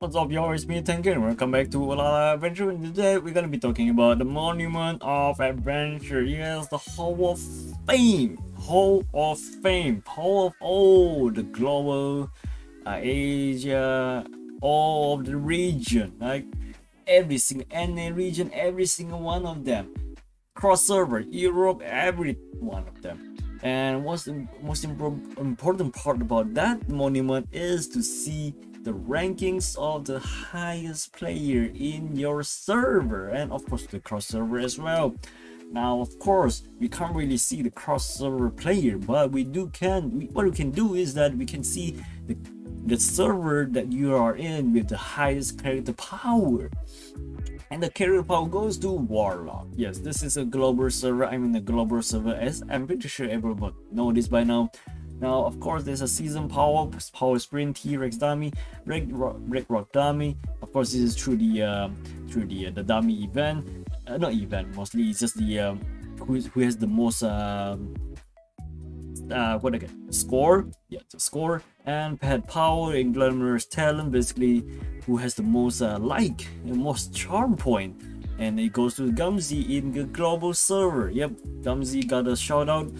What's up y'all, it's me Taanker, welcome back to Ulala Adventure and today we're gonna be talking about the Monument of Adventure. Yes, the Hall of Fame, Hall of Fame, Hall of all the global, uh, Asia, all of the region, like every single, any region, every single one of them. crossover, Europe, every one of them. And what's the most important part about that monument is to see the rankings of the highest player in your server and of course the cross server as well. Now of course we can't really see the cross server player but we do can we, what we can do is that we can see the, the server that you are in with the highest character power. And the character power goes to warlock. Yes this is a global server i mean the global server as i'm pretty sure everyone know this by now now, of course, there's a season power, power sprint, T-Rex dummy, Rock, Red Rock dummy. Of course, this is through the uh, through the uh, the dummy event. Uh, not event, mostly it's just the um, who who has the most um, uh, what again? Score? Yeah the score. And pet power and glamorous talent basically who has the most uh, like and most charm point. And it goes to Gumzy in the global server. Yep Gumzy got a shout out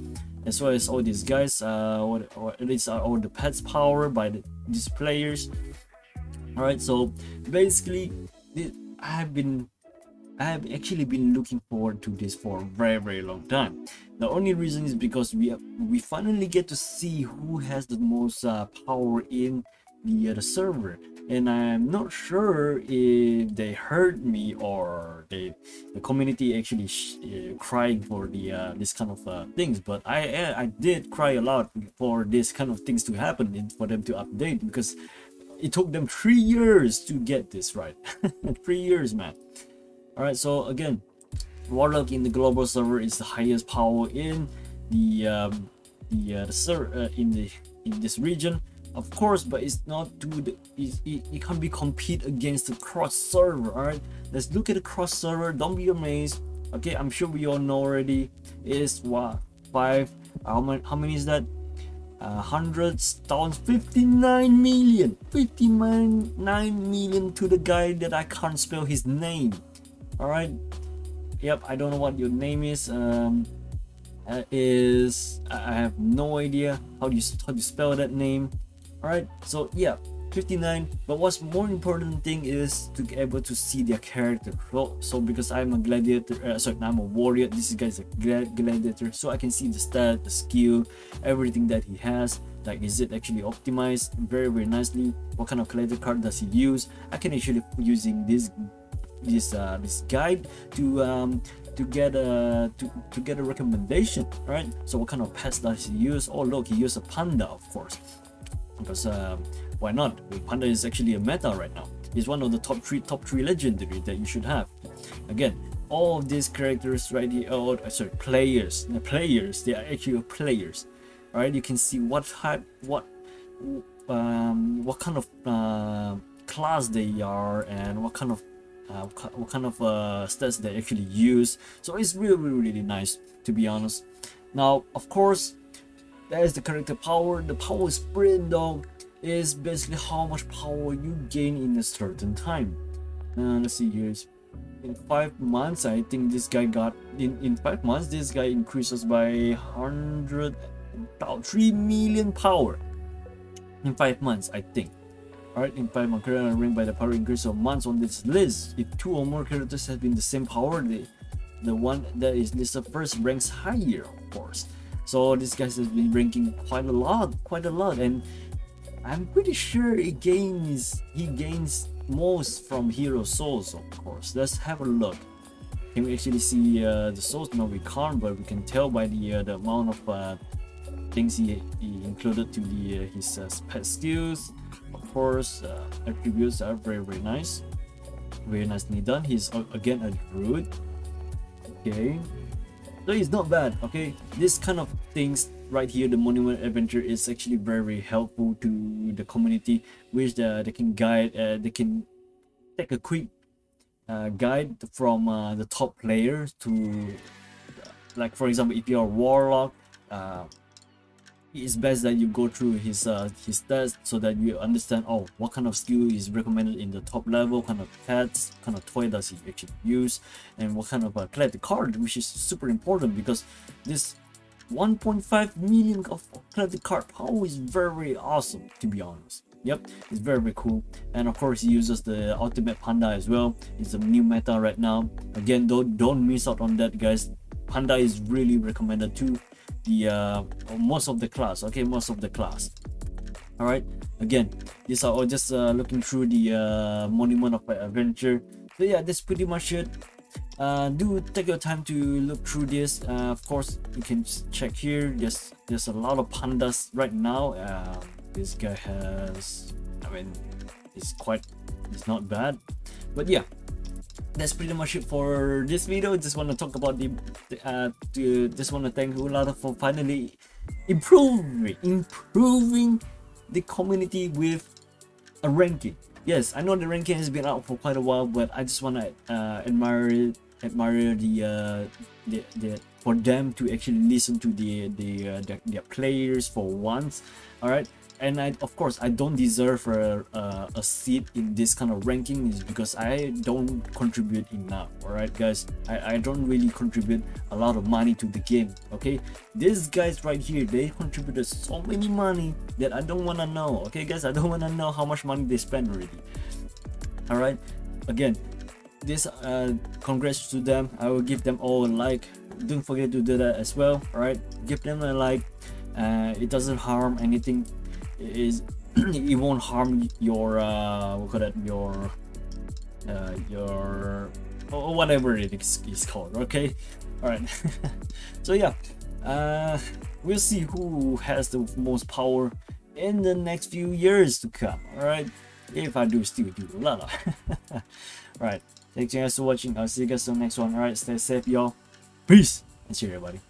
as well as all these guys uh, or, at least uh, all the pets powered by the, these players. All right so basically i have been i have actually been looking forward to this for a very very long time. The only reason is because we have, we finally get to see who has the most uh, power in the, uh, the server and i'm not sure if they heard me or they the community actually uh, crying for the uh, this kind of uh, things. But i i did cry a lot for this kind of things to happen and for them to update because it took them three years to get this right. Three years man. All right so again warlock in the global server is the highest power in the um, the, uh, the server uh, in the in this region of course but it's not to the it, it, it can't be compete against the cross server all right let's look at the cross server don't be amazed. Okay i'm sure we all know already. Is what five how many how many is that? Uh, hundreds thousands 59 million. 59 million to the guy that i can't spell his name. All right yep i don't know what your name is. Um uh, is i have no idea how do you how do you spell that name all right so yeah 59 but what's more important thing is to be able to see their character. So, so because i'm a gladiator uh, sorry i'm a warrior this guy is a gladiator so i can see the stat the skill everything that he has. Like is it actually optimized very very nicely? What kind of collector card does he use? I can actually using this this uh, this guide to um to get a to, to get a recommendation right so what kind of pets does he use? Oh look he used a panda of course because uh, why not? Panda is actually a meta right now. He's one of the top three top three legendary that you should have. Again, all of these characters right here, oh, sorry, players, the players, they are actually players. Right, you can see what type, what, um, what kind of uh, class they are, and what kind of uh, what kind of uh, stats they actually use. So it's really, really nice to be honest. Now, of course, that is the character power. The power sprint dog is basically how much power you gain in a certain time. Uh, let's see here. In five months, I think this guy got in in five months. This guy increases by hundred about three million power in five months. I think. Alright, in five months, character ranked by the power increase of months on this list. If two or more characters have been the same power, the the one that is listed first ranks higher, of course. So this guy has been ranking quite a lot, quite a lot, and I'm pretty sure he gains he gains most from hero souls, of course. Let's have a look. Can we actually see uh, the souls? No, we can't, but we can tell by the uh, the amount of uh, things he, he included to the uh, his uh, pet skills. Of course, uh, attributes are very very nice, very nicely done. He's again a druid. Okay, so it's not bad okay? This kind of things right here the monument adventure is actually very very helpful to the community which the, they can guide uh, they can take a quick uh, guide from uh, the top players to like for example if you're a warlock uh, it's best that you go through his uh his stats so that you understand oh what kind of skill is recommended in the top level kind of pets kind of toy does he actually use and what kind of uh, collected card which is super important because this 1.5 million of collected card power is very awesome to be honest. Yep it's very very cool. And of course he uses the ultimate panda as well. It's a new meta right now. Again don't don't miss out on that guys. Panda is really recommended too the uh, most of the class okay most of the class. All right again these are all just uh, looking through the uh, monument of adventure. So yeah that's pretty much it. Uh, do take your time to look through this. Uh, of course you can check here. There's there's a lot of pandas right now. Uh, this guy has i mean it's quite it's not bad. But yeah that's pretty much it for this video. Just want to talk about the uh just want to thank Ulala for finally improving improving the community with a ranking. Yes i know the ranking has been out for quite a while but i just want to uh, admire admire the uh the, the for them to actually listen to the the uh, their, their players for once. All right and I, of course I don't deserve a, a, a, seat in this kind of ranking is because I don't contribute enough alright guys? I, I don't really contribute a lot of money to the game okay? These guys right here they contributed so many money that I don't want to know okay guys? I don't want to know how much money they spend already alright? Again this uh congrats to them. I will give them all a like. Don't forget to do that as well alright? Give them a like. Uh, it doesn't harm anything is it won't harm your uh what call it your uh your or whatever it is, is called okay? All right so yeah. Uh we'll see who has the most power in the next few years to come all right if i do still do la la all right thanks you guys for watching. I'll see you guys on the next one. All right stay safe y'all. Peace. And see you everybody